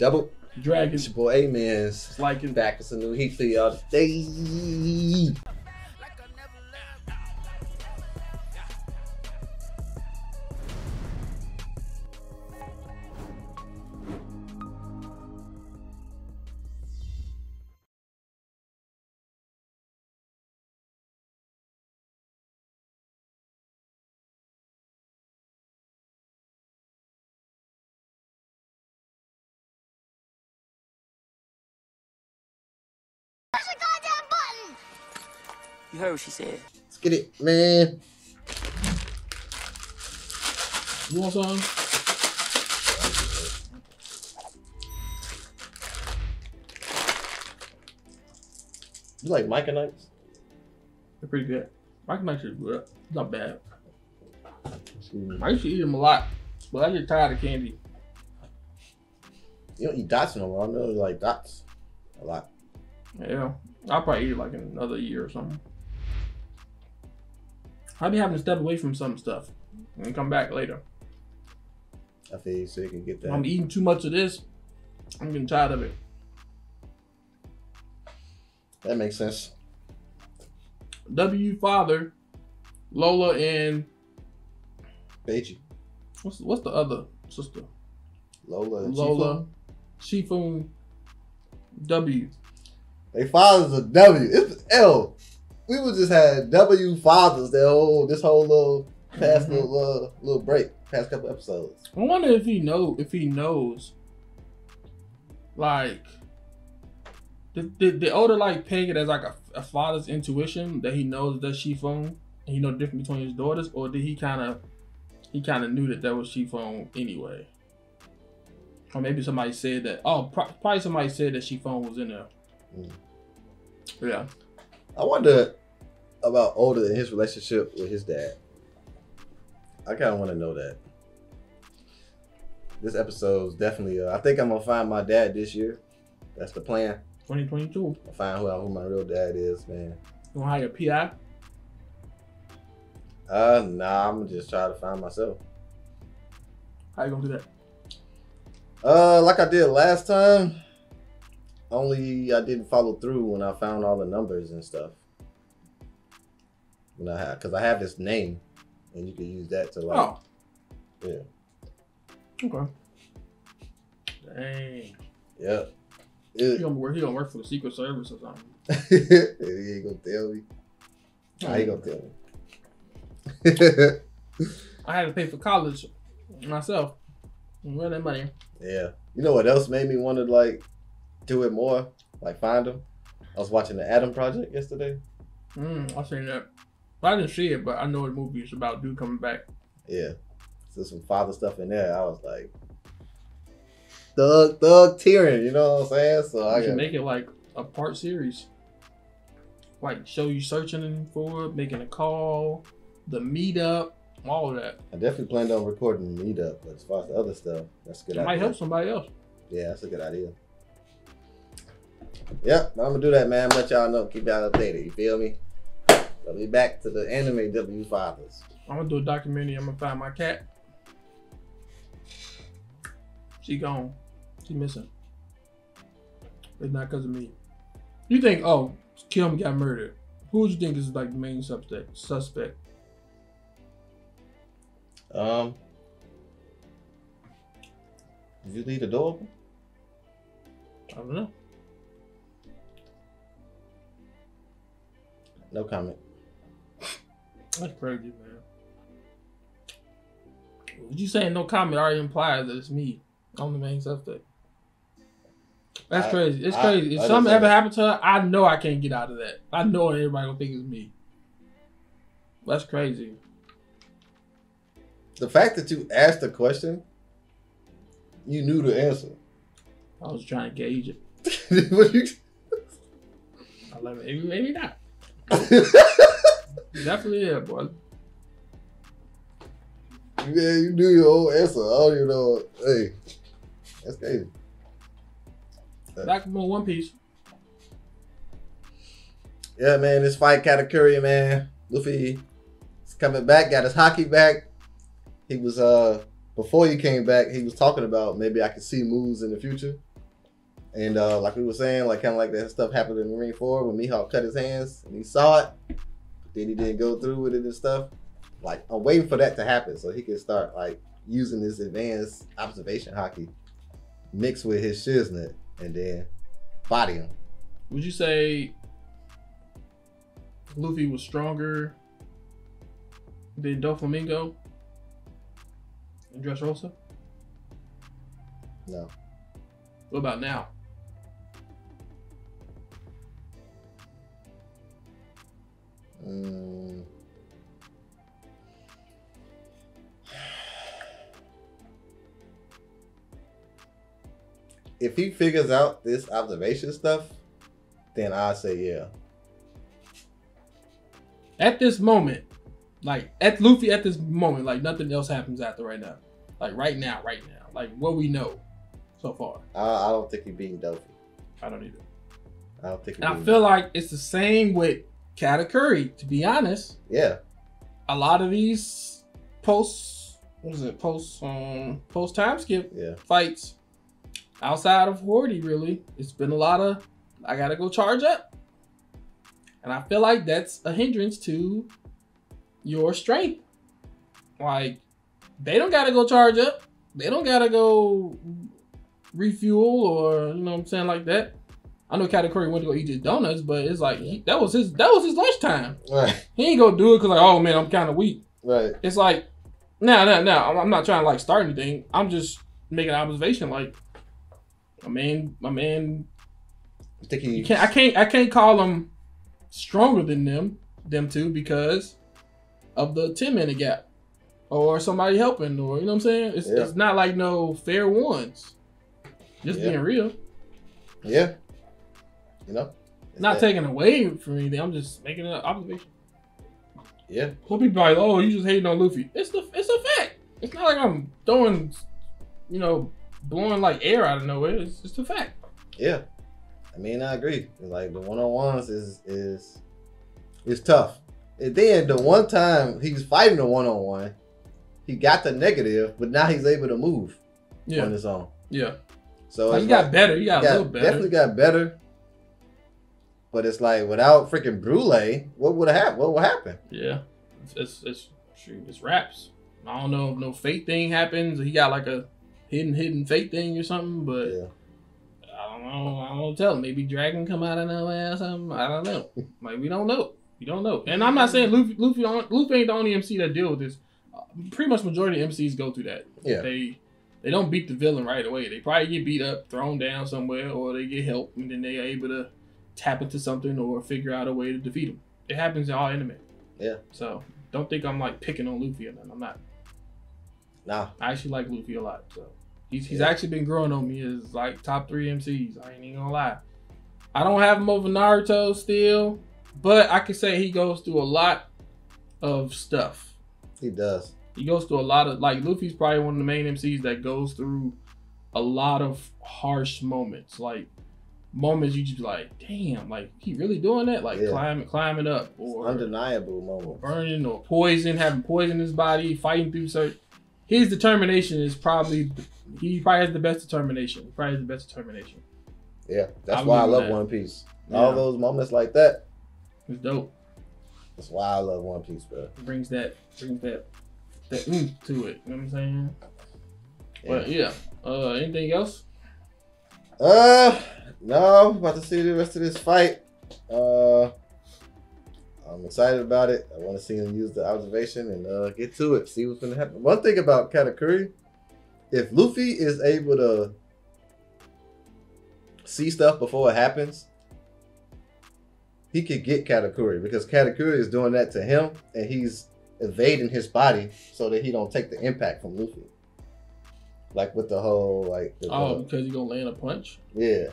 Double. Dragon. It's your boy Amenz. It's like. Back with some new heat for y'all today. You she said. Let's get it, man. You want some? You like Mike and Ike's? They're pretty good. Mike Mike's is good. Not bad. Excuse me. I used to eat them a lot, but I get tired of candy. You don't eat dots no more. I know you like dots a lot. Yeah, I'll probably eat it like in another year or something. I'll be having to step away from some stuff and come back later. I feel you so you can get that. I'm eating too much of this. I'm getting tired of it. that makes sense. W father, Lola and Beiji. what's what's the other sister? Lola and Lola, Chiffon, W. They fathers a W. It's L. We was just had W fathers that whole this whole little past Mhm. little uh, little break, past couple episodes. I wonder if he know if he knows, like, did the older like peg it as like a, a father's intuition that he knows that Chiffon and he know the difference between his daughters, or did he kind of he kind of knew that that was Chiffon anyway? Or maybe somebody said that. Oh, pro- probably somebody said that Chiffon was in there. Mm. Yeah, I wonder about Oda and his relationship with his dad. I kind of want to know that. This episode is definitely. Uh, I think I'm gonna find my dad this year. That's the plan. 2022. I'll find who, who my real dad is, man. You want to hire a PI? Uh, nah, I'm gonna just try to find myself. How you gonna do that? Uh, like I did last time. Only I didn't follow through when I found all the numbers and stuff. When I had, cause I have his name, and you can use that to like, Oh, yeah, okay. Dang. yeah. He It, gonna work. He gonna work for the Secret Service or something. he ain't gonna tell me. Nah, he gonna tell me. I had to pay for college myself. Where that money? yeah. You know what else made me want to like do it more? Like find him. I was watching the Adam Project yesterday. Mm, I seen that. I didn't see it, but I know the movie is about dude coming back. Yeah. So some father stuff in there. I was like, thug, thug tearing. You know what I'm saying? So I should make it like a part series. Like show you searching for it, making a call, the meetup, all of that. I definitely planned on recording the meetup, but as far as the other stuff, that's a good It idea. might help somebody else. Yeah, that's a good idea. Yep, I'm gonna do that, man. Let y'all know, keep y'all updated. You feel me? I'll be back to the anime W fathers. I'm gonna do a documentary. I'm gonna find my cat. She gone. She missing. It's not because of me. You think? Oh, Kim got murdered. Who would you think is like the main suspect? Suspect. Um, did you leave the door open? I don't know. No comment. That's crazy, man. What you saying? No comment already implies that it's me. I'm the main suspect. That's I- crazy. It's I- crazy. If I something ever happened to her, I know I can't get out of that. I know everybody gonna think it's me. That's crazy. The fact that you asked the question, you knew the answer. I was trying to gauge it. What you- I love it. Maybe, maybe not. Definitely, yeah, boy. Yeah, you do your whole answer. I don't even know. Hey, that's crazy. Back from One Piece. Yeah, man, this fight Katakuri, man. Luffy is coming back, got his haki back. He was uh before he came back, he was talking about maybe I could see moves in the future. And uh, like we were saying, like kind of like that stuff happened in Marineford when Mihawk cut his hands and he saw it, then he didn't go through with it and stuff. Like I'm waiting for that to happen so he can start like using this advanced observation haki mixed with his shiznit and then body him. Would you say Luffy was stronger than Doflamingo and Dressrosa? No. What about now? Mm. If he figures out this observation stuff, then I say yeah. At this moment, like at Luffy at this moment, like nothing else happens after right now. Like right now, right now. Like what we know so far. I, I don't think he beating Dofi. I don't either. I don't think. He And I feel like it's the same with Katakuri, to be honest. yeah, A lot of these post what is it, post um post time skip yeah, fights outside of Hody really, it's been a lot of I gotta go charge up. And I feel like that's a hindrance to your strength. Like they don't gotta go charge up. They don't gotta go refuel or you know what I'm saying like that. I know Katakuri went to go eat his donuts, but it's like he, that was his that was his lunchtime. right, He ain't gonna do it because like oh man I'm kind of weak. right. It's like, no, no, no. I'm- I'm not trying to like start anything. I'm just making an observation. Like, my man, my man, I think he. you can't. I can't. I can't call him stronger than them, them two, because of the ten minute gap, or somebody helping, or you know what I'm saying. It's, Yeah. it's not like no fair ones. Just Yeah. being real, Yeah. You know. It's not that- taking away from anything. I'm just making an observation. Yeah. Some people are like, oh, you just hating on Luffy. It's the it's a fact. It's not like I'm throwing, you know, blowing like air out of nowhere. It's just a fact. Yeah. I mean, I agree. Like the one on ones is is is tough. And then the one time he's fighting the one on one, he got the negative, but now he's able to move yeah. on his own. yeah. So Like, you got like- better. You got, he a little better. definitely got better. But it's like without freaking Brulee, what would have happened? What would happen? Yeah, it's it's, it's shoot, it's raps. I don't know if no fate thing happens. He got like a hidden hidden fate thing or something, but Yeah. I don't know. I don't tell. Maybe dragon come out of nowhere or something. I don't know. like we don't know. We don't know. And I'm not saying Luffy Luffy, Luffy ain't the only MC that deal with this. Uh, pretty much majority of MCs go through that. Yeah. They they don't beat the villain right away. They probably get beat up, thrown down somewhere, or they get help, and then they are able to tap into something or figure out a way to defeat him. It happens in all anime. Yeah. So don't think I'm like picking on Luffy or nothing. I'm not. Nah. I actually like Luffy a lot. So he's, he's Yeah. actually been growing on me as like top three MCs. I ain't even gonna lie. I don't have him over Naruto still, but I can say he goes through a lot of stuff. He does. He goes through a lot of like Luffy's probably one of the main MCs that goes through a lot of harsh moments, like moments you just be like, damn, like he really doing that, like Yeah. climbing climbing up or Undeniable moment. burning or poison, having poison in his body, fighting through certain. His determination is probably he probably has the best determination. He probably has the best determination. Yeah. That's I'll why I love that. One Piece. Yeah. All those moments like that. It's dope. That's why I love One Piece, bro. It brings that brings that that oomph to it. You know what I'm saying? Yeah. But yeah. Uh, anything else? Uh, no, about to see the rest of this fight. Uh, I'm excited about it. I want to see him use the observation and uh, get to it. See what's gonna happen. One thing about Katakuri, if Luffy is able to see stuff before it happens, he could get Katakuri because Katakuri is doing that to him, and he's evading his body so that he don't take the impact from Luffy. Like with the whole like the, Oh, the- because you gonna land a punch? yeah,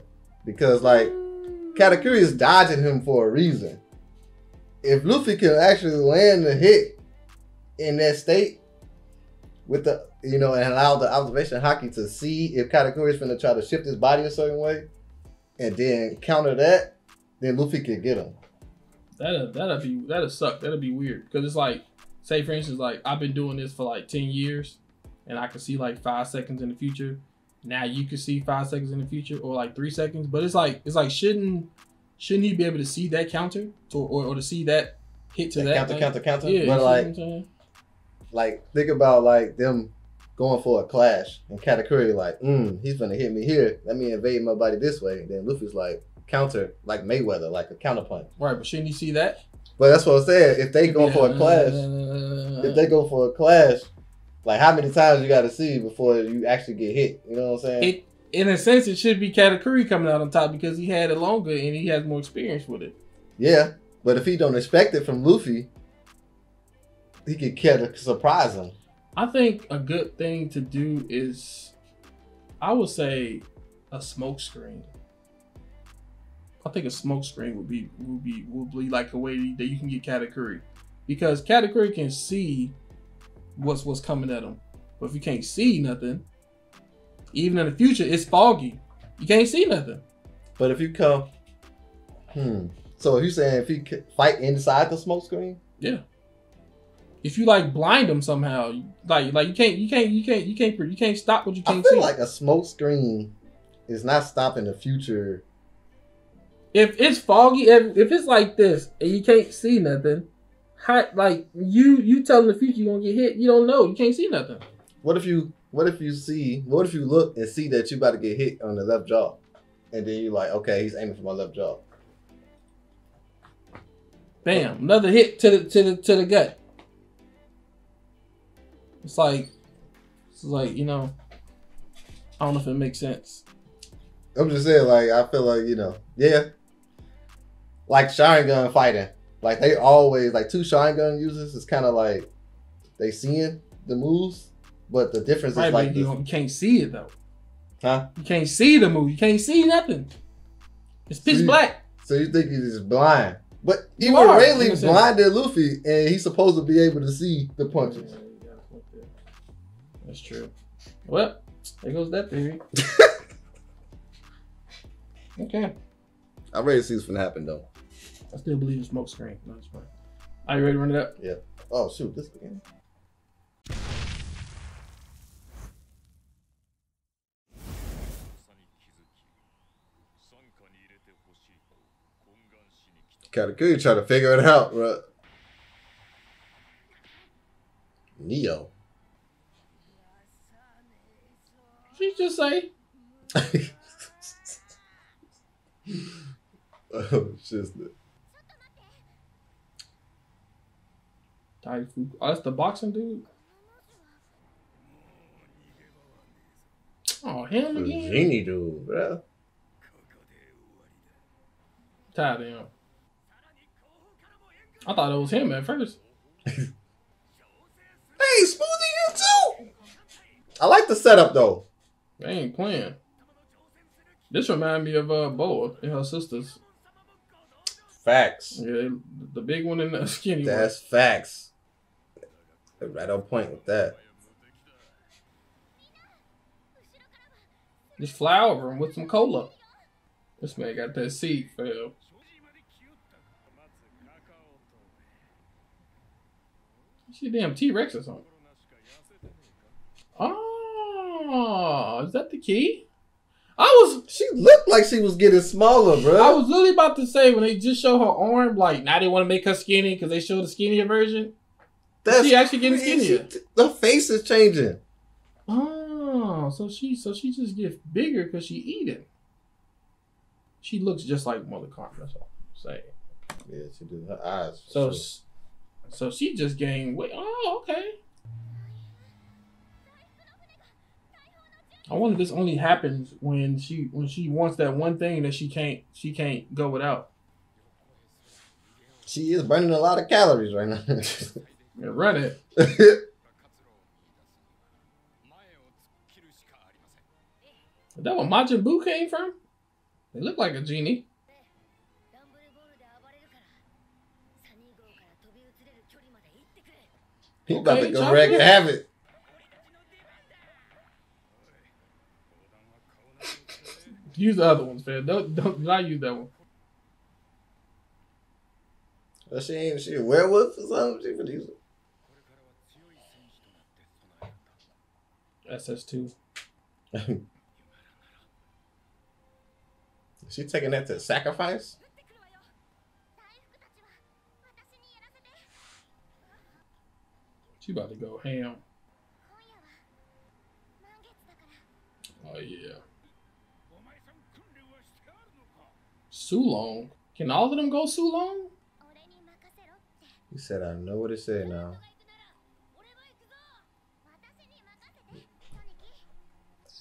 because like Katakuri is dodging him for a reason. If Luffy can actually land the hit in that state with the you know and allow the observation haki to see if Katakuri is going to try to shift his body a certain way, and then counter that, then Luffy can get him. That'll that'll be that'll suck. That'll be weird because it's like, say for instance, like I've been doing this for like ten years, and I can see like five seconds in the future. Now you can see five seconds in the future, or like three seconds. But it's like it's like shouldn't shouldn't he be able to see that counter to, or or to see that hit to That that counter, thing? counter, counter. Yeah, but like, like think about like them going for a clash and Katakuri like, mm, he's gonna hit me here. Let me invade my body this way. And then Luffy's like counter like Mayweather, like a counter punch. right, but shouldn't you see that? But that's what I'm saying. If they go for a clash, if they go for a clash, like how many times you got to see before you actually get hit? You know what I'm saying? It, in a sense, it should be Katakuri coming out on top because he had it longer and he has more experience with it. yeah, but if he don't expect it from Luffy, he could kind surprise him. I think a good thing to do is, I would say, a smoke screen. I think a smoke screen would be would be would be like a way that you can get Katakuri, because Katakuri can see what's what's coming at them. but if you can't see nothing, even in the future, it's foggy. You can't see nothing. But if you come, hmm. So if you saying if he c- fight inside the smoke screen, yeah. If you like blind him somehow, like like you can't you can't you can't you can't you can't stop what you can't I feel see. like a smoke screen is not stopping the future. if it's foggy, if, if it's like this and you can't see nothing, how, like you you tell telling the future you're gonna get hit, you don't know, you can't see nothing. What if you what if you see what if you look and see that you about to get hit on the left jaw, and then you're like okay he's aiming for my left jaw. Bam, another hit to the to the to the gut. It's like it's like you know, I don't know if it makes sense. I'm just saying like I feel like you know yeah, like Sharingan fighting like they always like two Sharingan users is kind of like they seeing the moves, but the difference Right, is like you, can't see it though. huh. You can't see the move. You can't see nothing. It's pitch See? black. So you think he's just blind? But even Rayleigh in a sense. blinded Luffy, and he's supposed to be able to see the punches. That's true. Well, there goes that theory. okay. I'm ready to see what's gonna happen though. I still believe in smoke screen. No, it's fine. Are you ready to run it up? Yeah. Oh shoot, this beginning. Katakuri trying to figure it out, bro. Neo. She just say. oh, shit. Daifuku. Oh, that's the boxing dude. Oh, him again. Genie dude, bro. Tie of him. I thought it was him at first. hey, Smoothie you too. I like the setup though. They ain't playing. This remind me of uh, Boa and her sisters. Facts. Yeah, the big one and the skinny That's one. That's facts. They're right on point with that. Just fly over him with some cola. This man got that seat fell. She damn T Rex or something. Oh, is that the key? I was. She looked like she was getting smaller, bro. I was literally about to say when they just show her arm, like now they want to make her skinny because they show the skinnier version she actually getting skinnier. The face is changing. Oh, so she so she just gets bigger because she eating. She looks just like Mother Caramel. That's all I'm saying. Yeah, she did. Her eyes. So, Sure. so she just gained weight. Oh, okay. I wonder if this only happens when she when she wants that one thing that she can't she can't go without. she is burning a lot of calories right now. Yeah, run it. Is that where Majin Buu came from? It looked like a genie. He okay, about to go wreck have it. use the other ones, man. Don't don't not use that one. Well, she ain't she a werewolf or something? She could use it. SS2. Is she taking that to sacrifice? She about to go ham. Oh yeah. Sulong. Can all of them go Sulong? You said I know what it said now.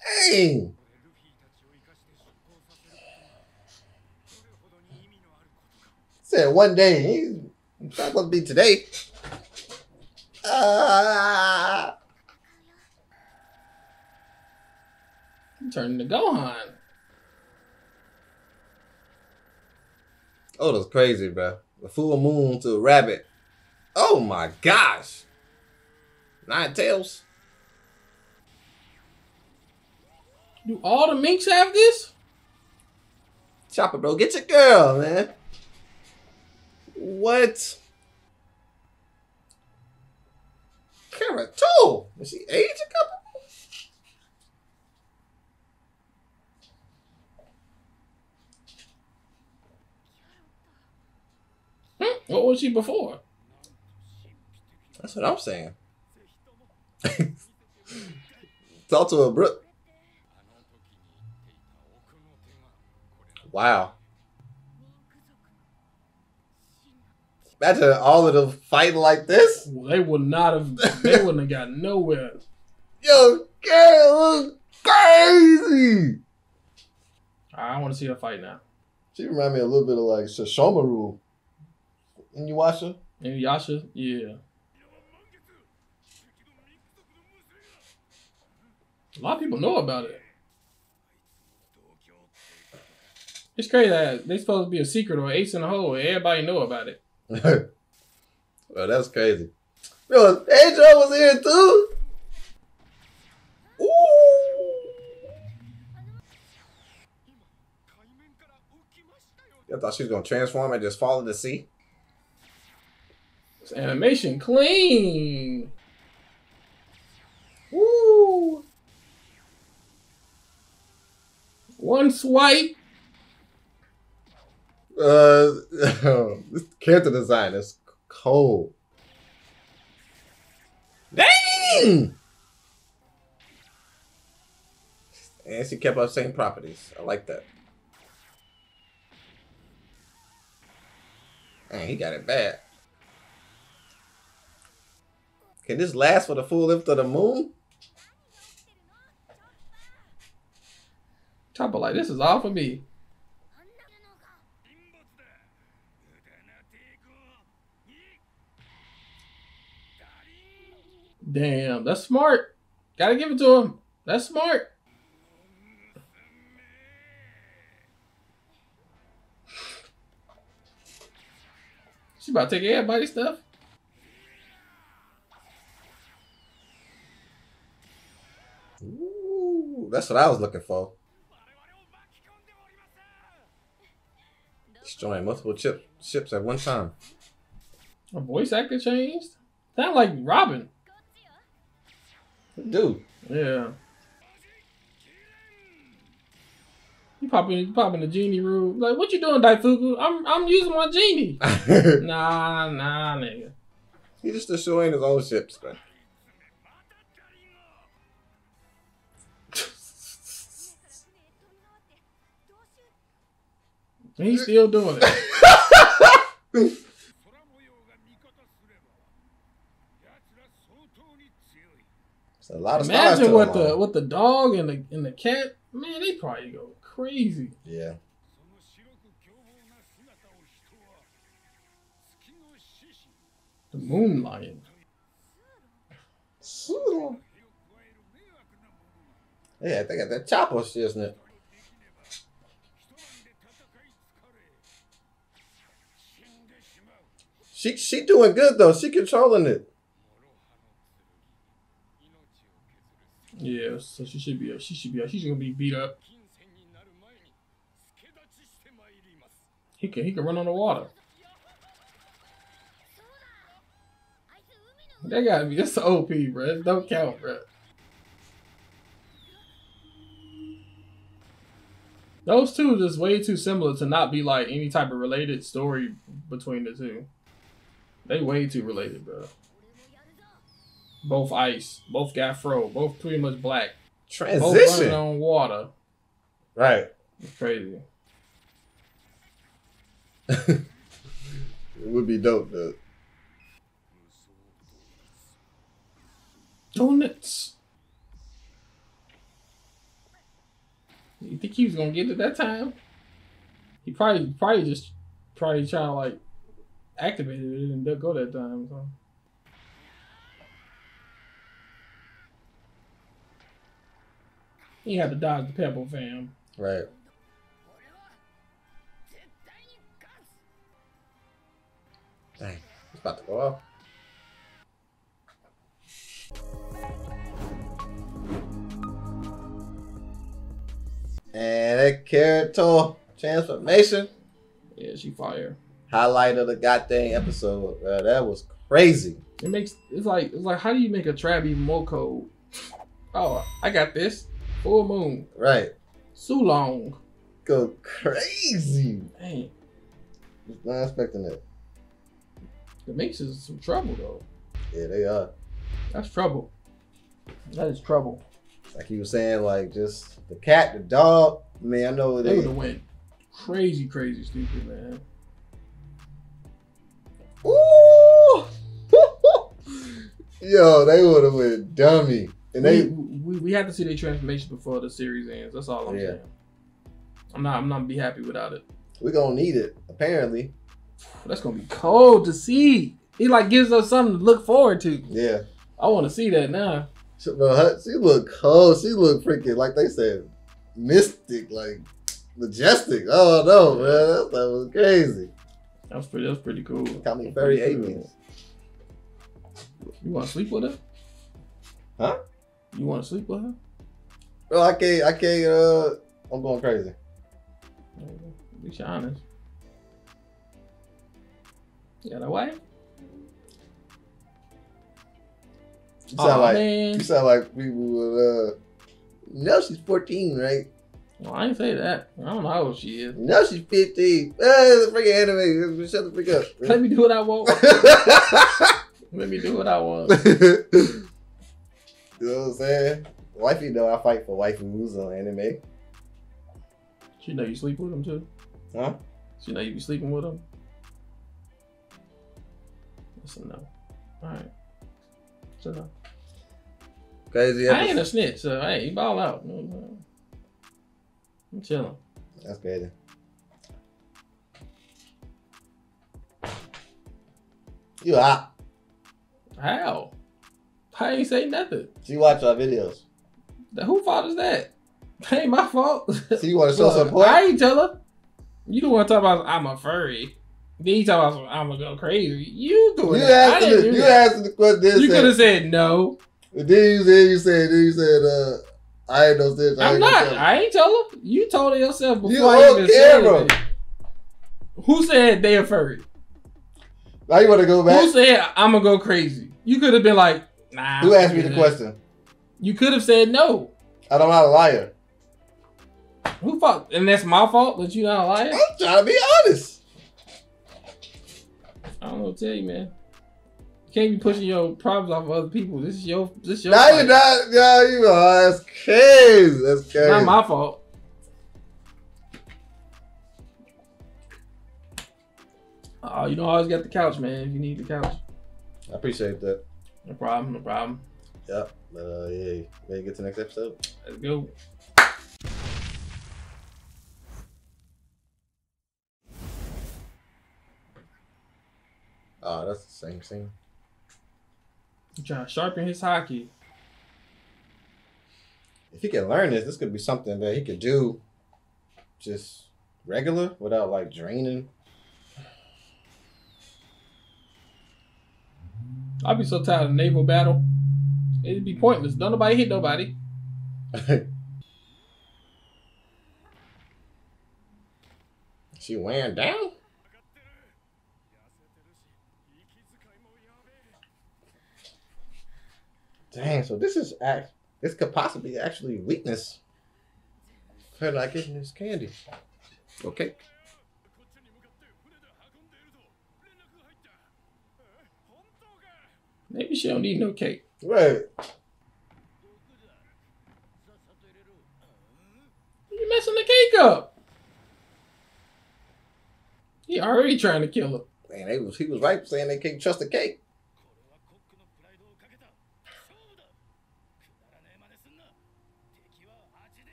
か Said one day. He- It's not supposed to be today. Ah! He turned into Gohan. Oh, that's crazy, bro. The full moon to a rabbit. Oh my gosh. Nine tails. Do all the minks have this? Chopper, bro. Get your girl, man. What? Kara too. Is she age a couple? Hmm? What was she before? That's what I'm saying. Talk to her, bro. Wow. Imagine all of them fighting like this. Well, they would not have. They wouldn't have got nowhere. Yo, girl, crazy. I want to see her fight now. She remind me a little bit of like Sesshomaru. Inuyasha. Inuyasha, yeah. A lot of people know about it. It's crazy that they supposed to be a secret or ace in the hole. Everybody know about it. well, that's crazy. Yo, Angel was here too. Ooh. I thought she was gonna transform and just fall in the sea. This animation clean. Woo! One swipe. Uh, this character design is cold. Dang! And she kept up same properties. I like that. Man, he got it bad. Can this last for the full lift of the moon? Top of like this is all for me. Damn, that's smart. Gotta give it to him. That's smart. She about to take everybody's stuff. Ooh, that's what I was looking for. Destroying multiple chip, ships at one time. Her voice actor changed? Sound like Robin. Dude. Yeah. You popping you popping the genie room? Like, what you doing, Daifuku? I'm I'm using my genie. nah, nah, nigga. He's just destroying his own ships, man. he's still doing it. A lot of imagine what the what the dog and the and the cat man they probably go crazy. Yeah. The moon lion. Yeah, they got that chopper shit, isn't it? She she doing good though. She controlling it. Yeah, so she should be up. She should be up. She's gonna be beat up. He can he can run on the water. That gotta be that's OP, bro. Don't count, bro. Those two just way too similar to not be like any type of related story between the two. They way too related, bro both ice, both got fro, both pretty much black. Transition both on water. Right. It's crazy. it would be dope though. Donuts. You think he was gonna get it that time? He probably probably just probably trying to like activate it and go that time. So. He had to dodge the pebble, fam. Right. Dang, it's about to go off. And that character transformation. Yeah, she fire. Highlight of the goddamn episode. Bro. That was crazy. It makes it's like it's like how do you make a Trabi Moko? Oh, I got this. Full moon. Right. Sulong. Go crazy. Dang. Was not expecting that. The Mace is some trouble though. Yeah, they are. That's trouble. That is trouble. Like he was saying, like just the cat, the dog. Man, I know They they. would have went crazy, crazy stupid, man. Ooh! Yo, they would have went dummy. And they we we have to see their transformation before the series ends. That's all I'm Yeah. saying. I'm not I'm not be happy without it. We're gonna need it, apparently. That's gonna be cold to see. He like gives us something to look forward to. Yeah. I want to see that now. She, bro, she look cold. She look freaking like they said, mystic, like majestic. Oh no, man, that, that was crazy. That was pretty. That was pretty cool. Call me furry aliens. You want to sleep with her? Huh? You want to sleep with her? Bro, I can't. I can't. Uh, I'm going crazy. Be honest. You got a wife? You sound Aw, like man. you sound like people would. Uh, no, she's 14, right? Well, I ain't say that. I don't know how old she is. No, she's 15. Hey, the freaking anime. Shut the freak up. Let me do what I want. Let me do what I want. you know what I'm saying? Wifey know I fight for waifus on anime. She know you sleep with them too. Huh? She know you be sleeping with them. That's a no. All right. That's a no. Crazy I ain't a snitch, so hey, you ball out. I'm chilling. That's crazy. You hot. How? I ain't say nothing. She watch our videos. The- Who fault is that? That ain't my fault. So you want to show support? I ain't tell her. You don't want to talk about I'm a furry. Then you talk about I'm gonna go crazy. You You doing that. I asked the, do you that. asked the question. You could have said no. Then you said you said then you said uh I ain't no. I I'm not. tell you. I ain't tell her. You told her yourself before You I on even said camera. Who said they a furry? Now you want to go back? Who said I'm gonna go crazy? You could have been like, nah. Who asked me the question? You could have said no. I don't not a liar. Who fault? And that's my fault that you not a liar. I'm trying to be honest. I don't know what to tell you, man. You can't be pushing your problems off of other people. This is your. This is your. Now you're not. Yeah, you are. That's crazy. That's It's crazy. not my fault. Oh, you don't always got the couch, man. If you need the couch, I appreciate that. No problem, no problem. Yep. But uh, yeah, ready to get to the next episode? Let's go. Oh, that's the same scene. Trying to sharpen his haki. If he can learn this, this could be something that he could do just regular without like draining. I'd be so tired of naval battle. It'd be pointless. Don't nobody hit nobody. she wearing down? Dang, so this is act this could possibly actually weakness. Her not getting this candy. Okay. Maybe she don't need no cake. Right. You messing the cake up. He already trying to kill her. Man, they was, he was right saying they can't trust the cake.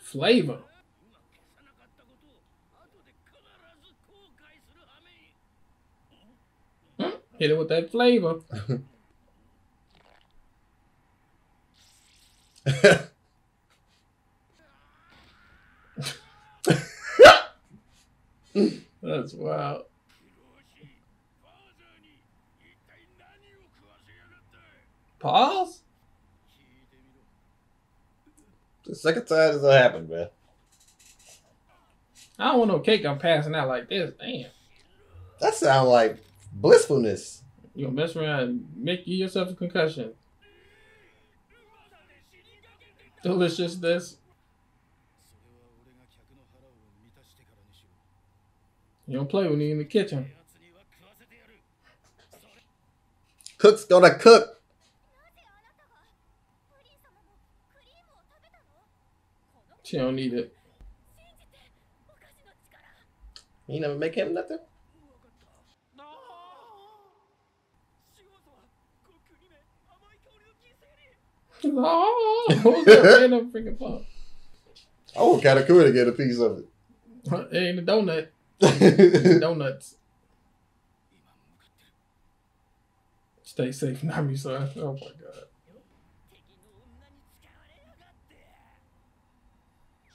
Flavor. Hit it with that flavor. That's wild. Pause? The second time this happened, man. I don't want no cake I'm passing out like this. Damn. That sound like blissfulness. You gonna mess around, make you yourself a concussion. Deliciousness. You don't play with me in the kitchen. Cook's gonna cook. She don't need it. You never make him nothing? oh, I up freaking pop. I want Katakuri to get a piece of it. It ain't a donut. Donuts. Stay safe, Nami son. Oh my god.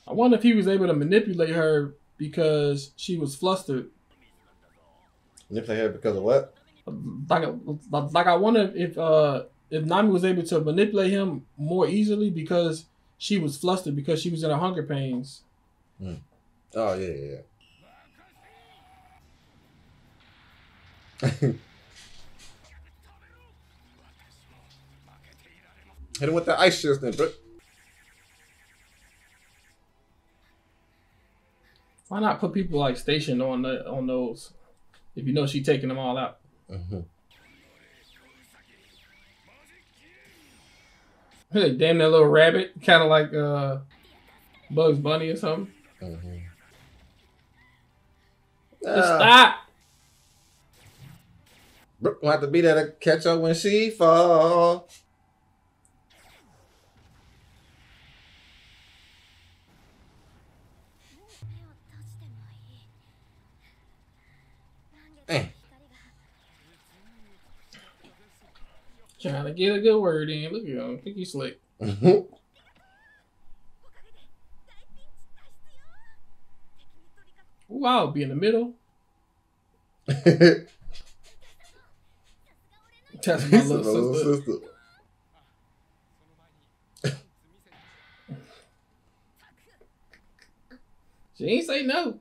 I wonder if he was able to manipulate her because she was flustered. Manipulate her because of what? Like, like I wonder if uh if Nami was able to manipulate him more easily because she was flustered because she was in her hunger pains. Oh yeah, yeah. yeah. Hit him with the ice shield then, bro. Why not put people like stationed on the on those if you know she taking them all out? Mm-hmm. Hey, damn that little rabbit, kind of like uh Bugs Bunny or something. Mm-hmm. Uh, stop. Brook gonna have to be there to catch her when she fall. 目 Trying to get a good word in. Look at him. I think he's slick. Ooh, I'll be in the middle. That's my little, little sister. she ain't say no.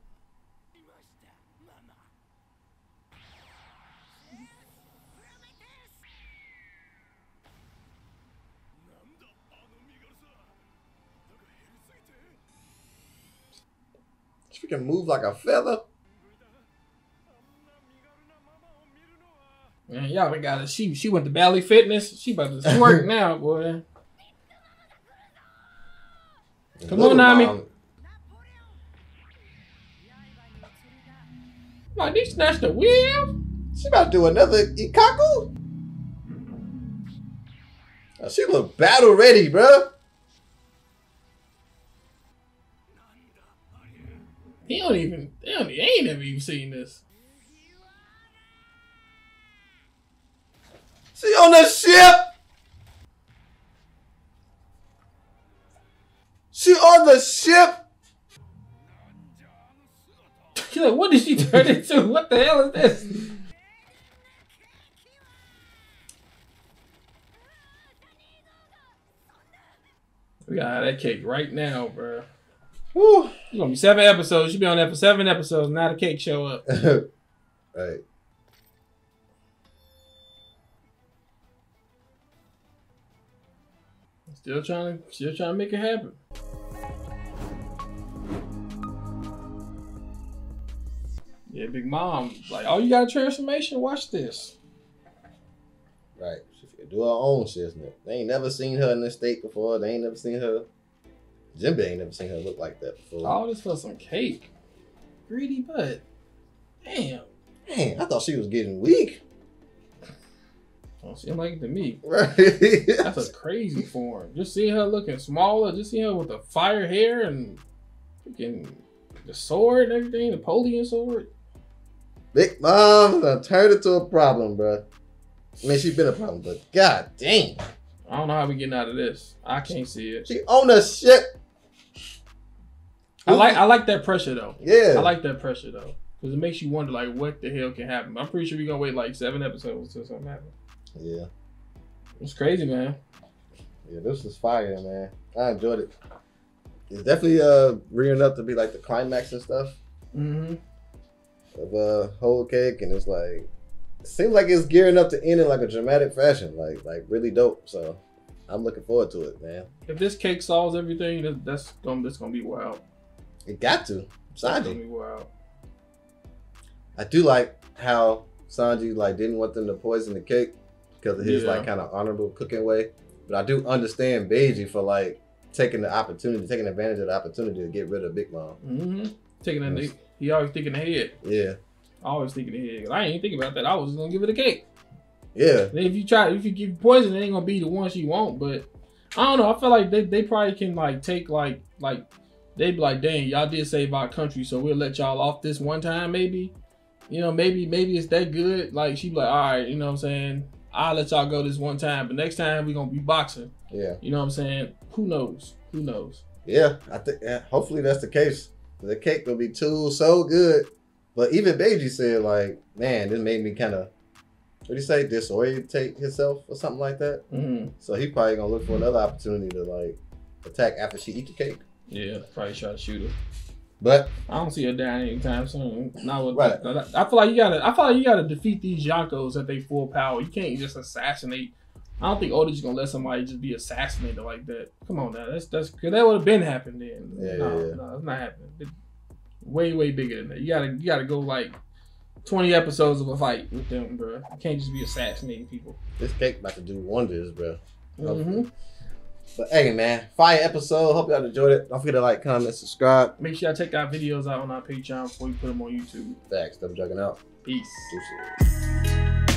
freaking move like a feather. Man, y'all got it. She she went to Bally Fitness. She about to twerk now, boy. Come Little on, Nami. My Like, they snatched the wheel. She about to do another Ikaku. She look battle ready, bruh. He don't even. They, don't, they ain't never even seen this. She on the ship. She on the ship. She's like, what did she turn into? What the hell is this? We got that cake right now, bro. Woo. It's gonna be seven episodes. You'll be on there for seven episodes, not a cake show up. right. Still trying to still trying to make it happen. Yeah, Big Mom, like, oh, you got a transformation? Watch this. Right. She do her own shit. They ain't never seen her in this state before. They ain't never seen her Jinbe ain't never seen her look like that before. All this for some cake. Greedy butt. Damn. Man, I thought she was getting weak. Don't seem like it to me. Right. That's a crazy form. Just see her looking smaller, just see her with the fire hair and freaking the sword and everything, Napoleon sword. Big Mom done turned into a problem, bro. I mean, she's been a problem, but god dang. I don't know how we getting out of this. I can't see it. She own the shit. I like I like that pressure though. Yeah. I like that pressure though. Because it makes you wonder like what the hell can happen. I'm pretty sure we're gonna wait like seven episodes till something happens. Yeah. It's crazy, man. Yeah, this is fire, man. I enjoyed it. It's definitely uh rearing up to be like the climax and stuff Mm-hmm. of uh whole cake, and it's like it seems like it's gearing up to end in like a dramatic fashion, like like really dope. So I'm looking forward to it, man. If this cake solves everything, that's gonna that's gonna be wild. It got to Sanji. I do like how Sanji like didn't want them to poison the cake because of his Yeah. like kind of honorable cooking way. But I do understand Bege for like taking the opportunity, taking advantage of the opportunity to get rid of Big Mom. Mm-hmm. Taking that, he always thinking ahead. Yeah, Always thinking ahead. I ain't thinking about that. I was gonna give it a cake. yeah, And if you try, if you give poison, it ain't gonna be the one she want. But I don't know. I feel like they, they probably can like take like like they be like, dang, y'all did save our country, so we'll let y'all off this one time, maybe. You know, maybe maybe it's that good. Like she be like, all right, you know what I'm saying. I'll let y'all go this one time, but next time we gonna be boxing. yeah, You know what I'm saying? Who knows? Who knows? yeah. I think hopefully that's the case. The cake will be too so good. But even Bege said like, man, this made me kind of what do you say disorientate himself or something like that. hmm So he probably gonna look for another opportunity to like attack after she eat the cake. Yeah, probably try to shoot her. But I don't see her dying anytime soon. Not with Right. I feel like you gotta. I feel like you gotta defeat these Yonkos at their full power. You can't just assassinate. I don't think Oda's gonna let somebody just be assassinated like that. Come on now, that's that's cause that would have been happened then. Yeah, no, yeah, yeah. no, it's not happening. It- way way bigger than that. You gotta you gotta go like twenty episodes of a fight with them, bro. You can't just be assassinating people. this cake about to do wonders, bro. hmm But hey, man, fire episode. Hope y'all enjoyed it. Don't forget to like, comment, subscribe. Make sure y'all check our videos out on our Patreon before you put them on YouTube. Thanks. Them jugging out. Peace. Deuces.